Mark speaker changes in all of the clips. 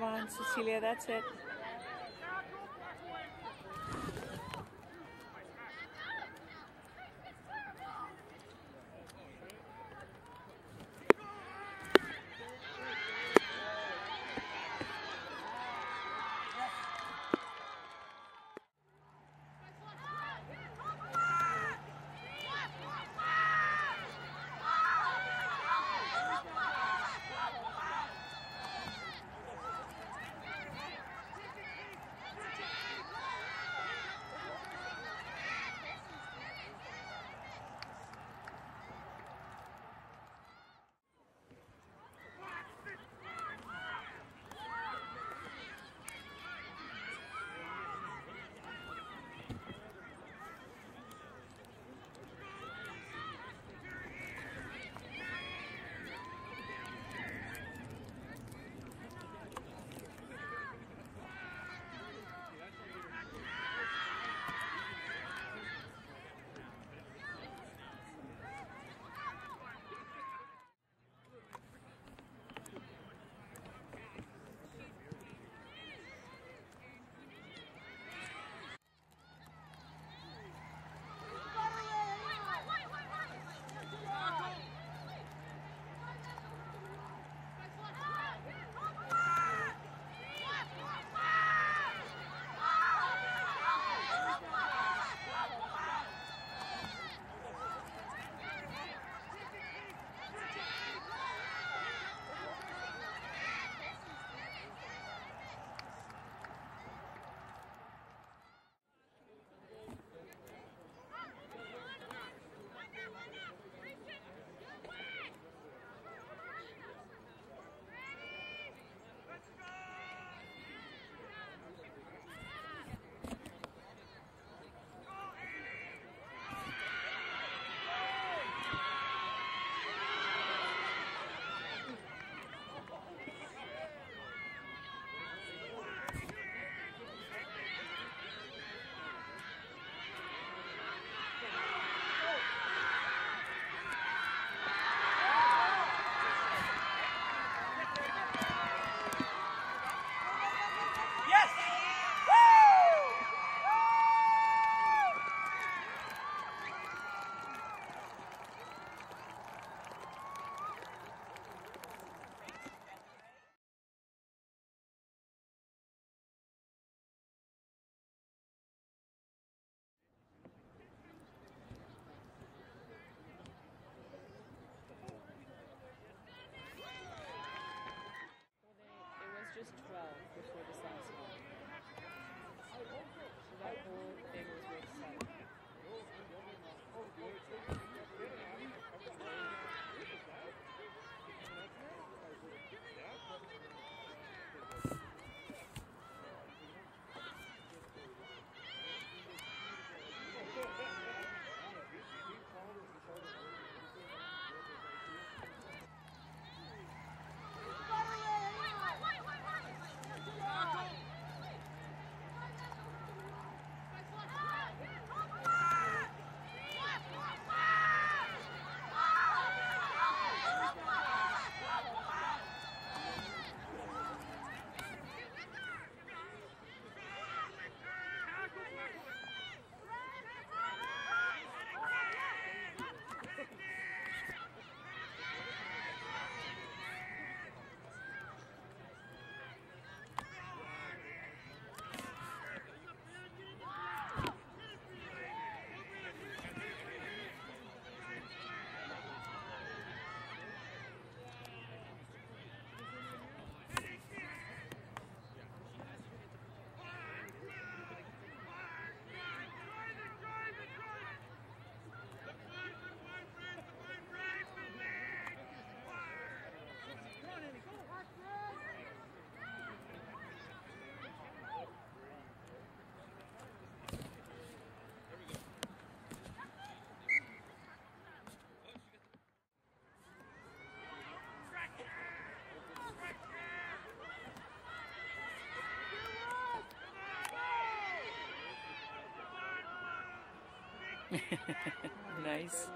Speaker 1: Come on, Cecilia, that's it. nice.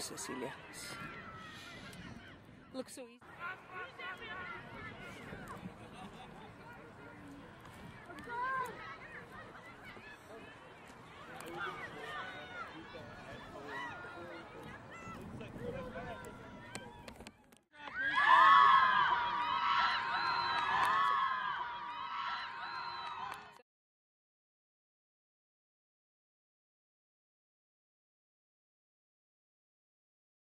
Speaker 1: Cecilia. Looks so easy.